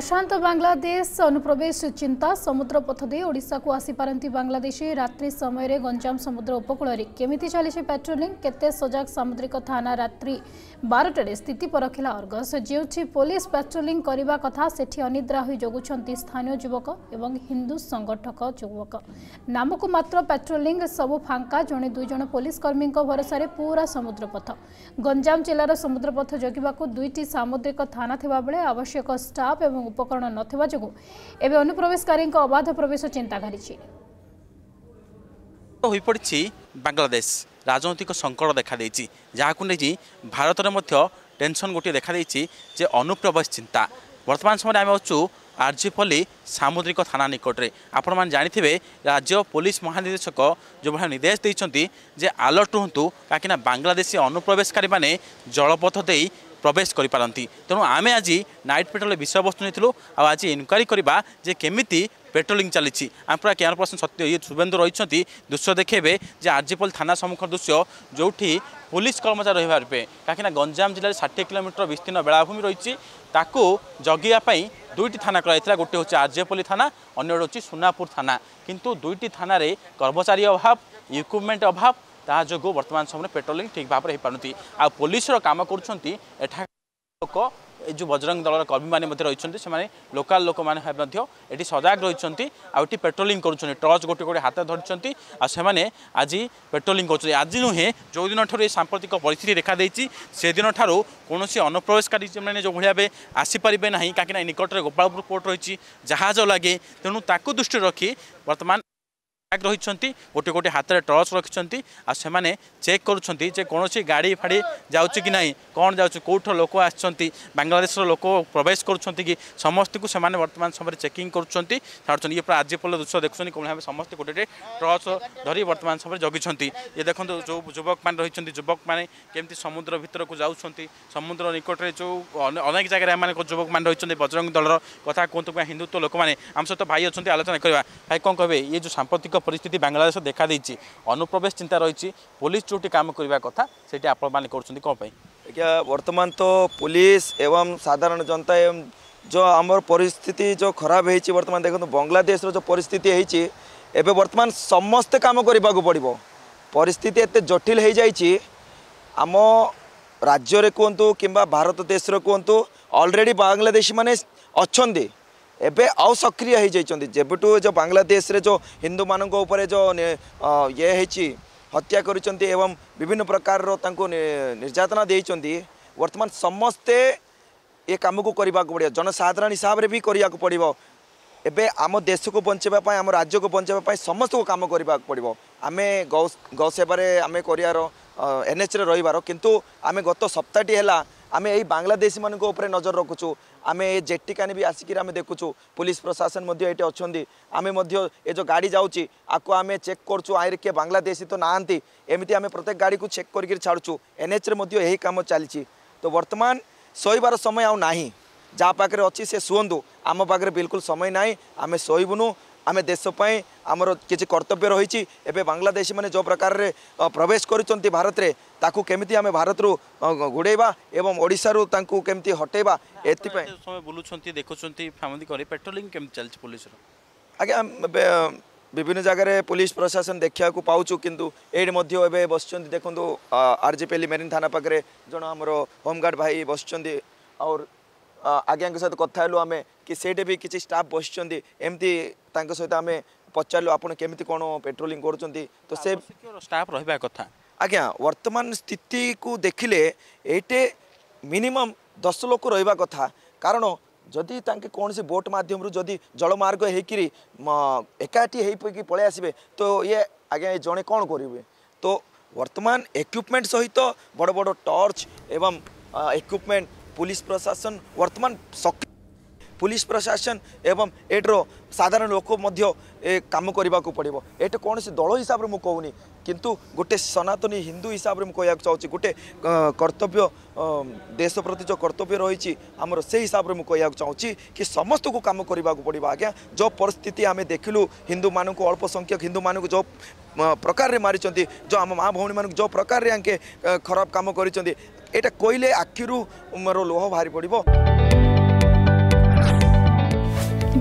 অশান্ত বাংলাদেশ অনুপ্রবেশ চিন্তা সমুদ্র পথ দিয়ে ওড়শাকু আসিপারতি বাংলাদেশী রাত্রি সময়ের গঞ্জাম সমুদ্র উপকূলরে কেমিতি চালছে প্যাট্রোলিং কেতে সজাগ সামুদ্রিক থানা রাত্রি বারোটার স্থিতি পরখিলা অর্গস যেটি পুলিশ প্যাট্রোলিং করা কথা সেটি অনিদ্রা হয়ে জগুচার স্থানীয় যুবক এবং হিন্দু সংগঠক যুবক নামকু মাত্র প্যাট্রোলিং সবু ফাঙ্কা জনে দুইজন পুলিশ কর্মী ভরসায় পুরা সমুদ্রপথ গঞ্জাম জেলার সমুদ্রপথ জগিবা দুইটি সামুদ্রিক থানা থাকবে আবশ্যক স্টাফ এবং উপকরণ নথিবা যোগুঁ এবে অনুপ্রবেশকারীঙ্ক অবাধ প্রবেশ চিন্তা ঘাড়িছে হয়ে পড়ছে বাংলাদেশ রাজনৈতিক সংকট দেখা দিয়েছে যা ভারতের মধ্যে টেনশন গোটি দেখা দিয়েছে যে অনুপ্রবেশ চিন্তা বর্তমান সময় আমি অছু আর্যপল্লী সামুদ্রিক থানা নিকটরে আপনার জাঁথিবে রাজ্য পুলিশ মহানির্দেশক যেভাবে নির্দেশ দিয়েছেন যে আলর্ট রুহতু কিনা বাংলাদেশী অনুপ্রবেশকারী মানে জলপথ দিয়ে প্রবেশ করে পারতি তেমন আমি আজ নাইট পেট্রোলের বিষয়বস্তু নিয়েছিল আজ ইনকোয়ারি করা যে কমিটি পেট্রোলিং চালিছি আমি পুরা ক্যামেরা পর্সন সত্য ইয়ে শুভেন্দু রয়েছেন দৃশ্য দেখেবে যে আর্জিপল থানা সম্মুখ দৃশ্য যেটি পুলিশ কর্মচারী রহবা রহপারে কিনা গঞ্জাম জেলার ষাঠিয়ে কিলোমিটর বিস্তীর্ণ বেলাভূমি রয়েছে তাকে জগাইয়া দুইটি থানা করা হয়েছিল গোটি হচ্ছে আর্জেপল্লী থানা অন্য হচ্ছে সোনাপুর থানা কিন্তু দুইটি থানার কর্মচারী অভাব ইকুইপমেন্ট অভাব ତାହା ଯୋଗୁଁ ବର୍ତ୍ତମାନ ସମୟରେ ପେଟ୍ରୋଲିଂ ଠିକ୍ ଭାବରେ ହୋଇପାରୁନାହାନ୍ତି ଆଉ ପୋଲିସର କାମ କରୁଛନ୍ତି ଏଠାକାର ଲୋକ ଏ ଯେଉଁ ବଜରଙ୍ଗ ଦଳର କର୍ମୀମାନେ ମଧ୍ୟ ରହିଛନ୍ତି ସେମାନେ ଲୋକାଲ ଲୋକମାନେ ମଧ୍ୟ ଏଠି ସଜାଗ ରହିଛନ୍ତି ଆଉ ଏଠି ପେଟ୍ରୋଲିଂ କରୁଛନ୍ତି ଟର୍ଚ୍ଚ ଗୋଟେ ଗୋଟେ ହାତ ଧରିଛନ୍ତି ଆଉ ସେମାନେ ଆଜି ପେଟ୍ରୋଲିଂ କରୁଛନ୍ତି ଆଜି ନୁହେଁ ଯେଉଁଦିନଠାରୁ ଏ ସାମ୍ପ୍ରତିକ ପରିସ୍ଥିତି ଦେଖାଦେଇଛି ସେଦିନଠାରୁ କୌଣସି ଅନୁପ୍ରବେଶକାରୀ ସେମାନେ ଯେଉଁଭଳି ଭାବେ ଆସିପାରିବେ ନାହିଁ କାହିଁକିନା ନିକଟରେ ଗୋପାଳପୁର ପୋର୍ଟ ରହିଛି ଜାହାଜ ଲାଗେ ତେଣୁ ତାକୁ ଦୃଷ୍ଟିରେ ରଖି ବର୍ତ୍ତମାନ ବ୍ୟାଗ୍ ରହିଛନ୍ତି ଗୋଟି ଗୋଟି ହାତରେ ଟର୍ଚ୍ଚ ରଖିଛନ୍ତି ଆଉ ସେମାନେ ଚେକ୍ କରୁଛନ୍ତି ଯେ କୌଣସି ଗାଡ଼ି ଫାଡ଼ି ଯାଉଛି କି ନାହିଁ କ'ଣ ଯାଉଛି କେଉଁଠାରୁ ଲୋକ ଆସିଛନ୍ତି ବାଂଲାଦେଶର ଲୋକ ପ୍ରବେଶ କରୁଛନ୍ତି କି ସମସ୍ତଙ୍କୁ ସେମାନେ ବର୍ତ୍ତମାନ ସମୟରେ ଚେକିଂ କରୁଛନ୍ତି ଛାଡ଼ୁଛନ୍ତି ଇଏ ପୁରା ଆଜି ପର୍ଯ୍ୟନ୍ତ ଦୃଶ୍ୟ ଦେଖୁଛନ୍ତି କ'ଣ ଭାବେ ସମସ୍ତେ ଗୋଟେ ଗୋଟେ ଟର୍ଚ୍ଚ ଧରି ବର୍ତ୍ତମାନ ସମୟରେ ଜଗିଛନ୍ତି ଇଏ ଦେଖନ୍ତୁ ଯେଉଁ ଯୁବକମାନେ ରହିଛନ୍ତି ଯୁବକମାନେ କେମିତି ସମୁଦ୍ର ଭିତରକୁ ଯାଉଛନ୍ତି ସମୁଦ୍ର ନିକଟରେ ଯେଉଁ ଅନେକ ଜାଗାରେ ଏମାନେ ଯୁବକମାନେ ରହିଛନ୍ତି ବଜରଙ୍ଗ ଦଳର କଥା କୁହନ୍ତୁ କିମ୍ବା ହିନ୍ଦୁତ୍ୱ ଲୋକମାନେ ଆମ ସହିତ ଭାଇ ଅଛନ୍ତି ଆଲୋଚନା କରିବା ଭାଇ କ'ଣ କହିବେ ଇଏ ଯେଉଁ ସାମ୍ପ୍ରତିକ পরিস্থিতি বাংলাদেশ দেখা দিয়েছে অনুপ্রবেশ চিন্তা রয়েছে পুলিশ যেটি কাম করা কথা সেটি আপনার করছেন কোপাই আজ্ঞা বর্তমান তো পুলিশ এবং সাধারণ জনতা যে আমার পরিস্থিতি যে খারাপ হয়েছে বর্তমান দেখুন বাংলাদেশের যে পরিস্থিতি হয়েছে এবে বর্তমান সমস্ত কাম করা পড়ব পরিস্থিতি এত জটিল হয়ে যাই আম কুহতু কিংবা ভারত দেশের কুহতু অলরেডি বাংলাদেশী মানে অনেক एवं आउ सक्रिय हो जब जो बांग्लादेश रे जो हिंदू मान जो ये हत्या करुँचे एवं विभिन्न प्रकार निर्यातना दे बर्तमान समस्ते ये कम को करने को जनसाधारण हिसाब से भी करने पड़ो एवं आम देश को बचाई आम राज्य को बचाई समस्त को कम करने को पड़ो आम गौ गौ आम कर एन एच रे रही आम गत सप्ताहटी है ଆମେ ଏଇ ବାଂଲାଦେଶୀମାନଙ୍କ ଉପରେ ନଜର ରଖୁଛୁ ଆମେ ଏ ଜେଟିକାନି ବି ଆସିକିରି ଆମେ ଦେଖୁଛୁ ପୋଲିସ ପ୍ରଶାସନ ମଧ୍ୟ ଏଠି ଅଛନ୍ତି ଆମେ ମଧ୍ୟ ଏ ଯେଉଁ ଗାଡ଼ି ଯାଉଛି ଆକୁ ଆମେ ଚେକ୍ କରୁଛୁ ଆଇରେ କିଏ ବାଂଲାଦେଶୀ ତ ନାହାନ୍ତି ଏମିତି ଆମେ ପ୍ରତ୍ୟେକ ଗାଡ଼ିକୁ ଚେକ୍ କରିକିରି ଛାଡ଼ୁଛୁ ଏନ୍ଏଚ୍ରେ ମଧ୍ୟ ଏହି କାମ ଚାଲିଛି ତ ବର୍ତ୍ତମାନ ଶୋଇବାର ସମୟ ଆଉ ନାହିଁ ଯାହା ପାଖରେ ଅଛି ସେ ଶୁଅନ୍ତୁ ଆମ ପାଖରେ ବିଲକୁଲ ସମୟ ନାହିଁ ଆମେ ଶୋଇବୁନୁ ଆମେ ଦେଶ ପାଇଁ ଆମର କିଛି କର୍ତ୍ତବ୍ୟ ରହିଛି ଏବେ ବାଂଲାଦେଶୀମାନେ ଯେଉଁ ପ୍ରକାରରେ ପ୍ରବେଶ କରୁଛନ୍ତି ଭାରତରେ ତାକୁ କେମିତି ଆମେ ଭାରତରୁ ଘୋଡ଼େଇବା ଏବଂ ଓଡ଼ିଶାରୁ ତାଙ୍କୁ କେମିତି ହଟେଇବା ଏଥିପାଇଁ ସମୟ ବୁଲୁଛନ୍ତି ଦେଖୁଛନ୍ତି ଫ୍ୟାମିଲି କରି ପେଟ୍ରୋଲିଂ କେମିତି ଚାଲିଛି ପୋଲିସର ଆଜ୍ଞା বিভিন্ন জায়গায় পুলিশ প্রশাসন দেখা পাচ্ছু কিন্তু এইটি মধ্যে এবে বসছেন দেখুন আরজেপিএলি মেরিন থানা পাখে জন আমার হোমগার্ড ভাই বসছেন আর आज्ञा सहित कथा आम कि सेठे भी किसी स्टाफ बस एमती सहित आम पचारू आप केमी कौन पेट्रोलींग कर तो से स्टाफ रहा कथा आज्ञा वर्तमान स्थिति को देखिले ये मिनिमम दस लोक रहा कथा कारण जदि कौन से बोट मध्यम जदि जलमार्ग हो एकाठी हो पलि तो ये आज्ञा जड़े कौन करेंगे तो बर्तमान इक्विपमेंट सहित बड़ बड़ टर्च एवं इक्विपमेंट पुलिस प्रशासन वर्तमान सक्रिय পুলিশ ପ୍ରଶାସନ ଏବଂ ଏଠିର ସାଧାରଣ ଲୋକ ମଧ୍ୟ ଏ କାମ କରିବାକୁ ପଡ଼ିବ ଏଠି କୌଣସି ଦଳ ହିସାବରେ ମୁଁ କହୁନି କିନ୍ତୁ ଗୋଟେ ସନାତନୀ ହିନ୍ଦୁ ହିସାବରେ ମୁଁ କହିବାକୁ ଚାହୁଁଛି ଗୋଟେ କର୍ତ୍ତବ୍ୟ ଦେଶ ପ୍ରତି ଯେଉଁ କର୍ତ୍ତବ୍ୟ ରହିଛି ଆମର ସେ ହିସାବରେ ମୁଁ କହିବାକୁ ଚାହୁଁଛି କି ସମସ୍ତଙ୍କୁ କାମ କରିବାକୁ ପଡ଼ିବ ଆଜ୍ଞା ଯେଉଁ ପରିସ୍ଥିତି ଆମେ ଦେଖିଲୁ ହିନ୍ଦୁମାନଙ୍କୁ ଅଳ୍ପ ସଂଖ୍ୟକ ହିନ୍ଦୁମାନଙ୍କୁ ଯେଉଁ ପ୍ରକାରରେ ମାରିଛନ୍ତି ଯେଉଁ ଆମ ମା ଭଉଣୀମାନଙ୍କୁ ଯେଉଁ ପ୍ରକାରରେ ଆଙ୍କେ ଖରାପ କାମ କରିଛନ୍ତି ଏଇଟା କହିଲେ ଆଖିରୁ ମୋର ଲୁହ ବାହାରି ପଡ଼ିବ